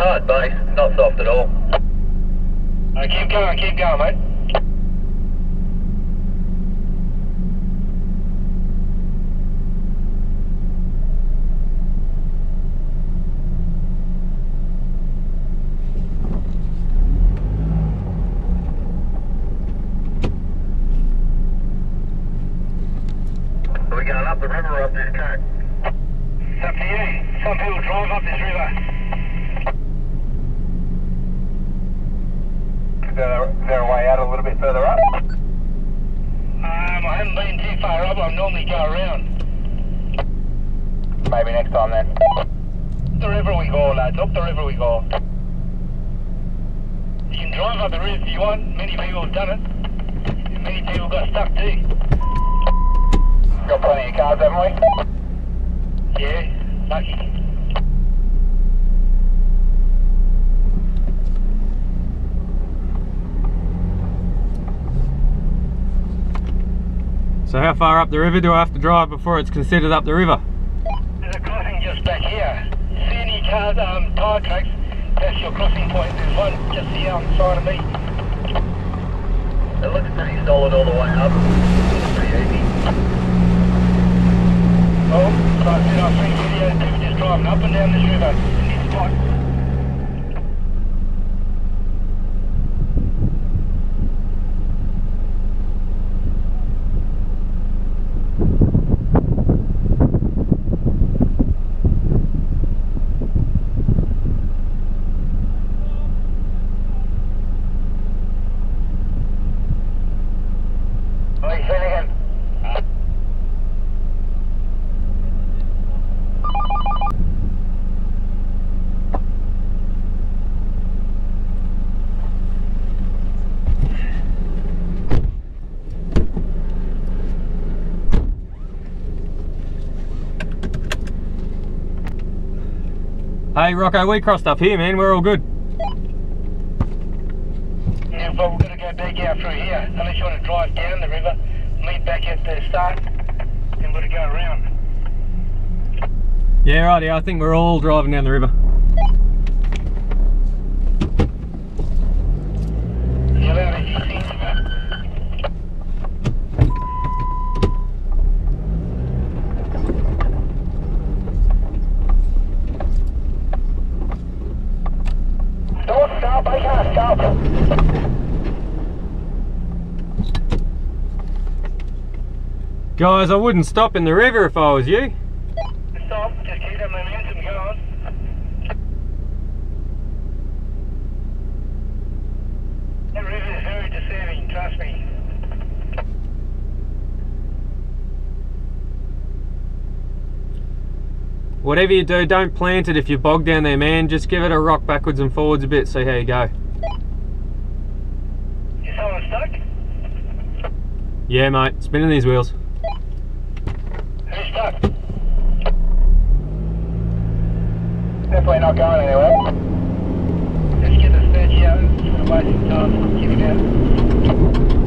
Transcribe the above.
Hard base, not soft at all. Uh, keep going, keep going, mate. Are going up the river up this current? It's up to you. Some people drive up this river. There, is there way out a little bit further up? Um, I haven't been too far up. I normally go around. Maybe next time then. Up the river we go, lads. Up the river we go. You can drive up the river if you want. Many people have done it. Many people got stuck too. Got plenty of cars, haven't we? Yeah, lucky. So how far up the river do I have to drive before it's considered up the river? There's a crossing just back here. See any cars, um, tyre tracks? That's your crossing point. There's one just here on the side of me. It looks pretty solid all the way up. It's pretty easy. Oh, so I said I've seen videos of people just driving up and down this river in this spot. Lee Finnegan. Hey Rocco, we crossed up here man, we're all good. Yeah, but we're going to go back out through here. Unless you want to drive down the river, meet back at the start, we're going to go around. Yeah righty, I think we're all driving down the river. You're out of easy. Don't stop, I can't stop. Guys, I wouldn't stop in the river if I was you. Stop, just keep that momentum going. That river is very deceiving, trust me. Whatever you do, don't plant it if you're bogged down there man, just give it a rock backwards and forwards a bit, see how you go. Is someone stuck? Yeah mate, spinning these wheels. Stuck? Definitely not going anywhere. Let's get the search out. We're wasting time. Give it out.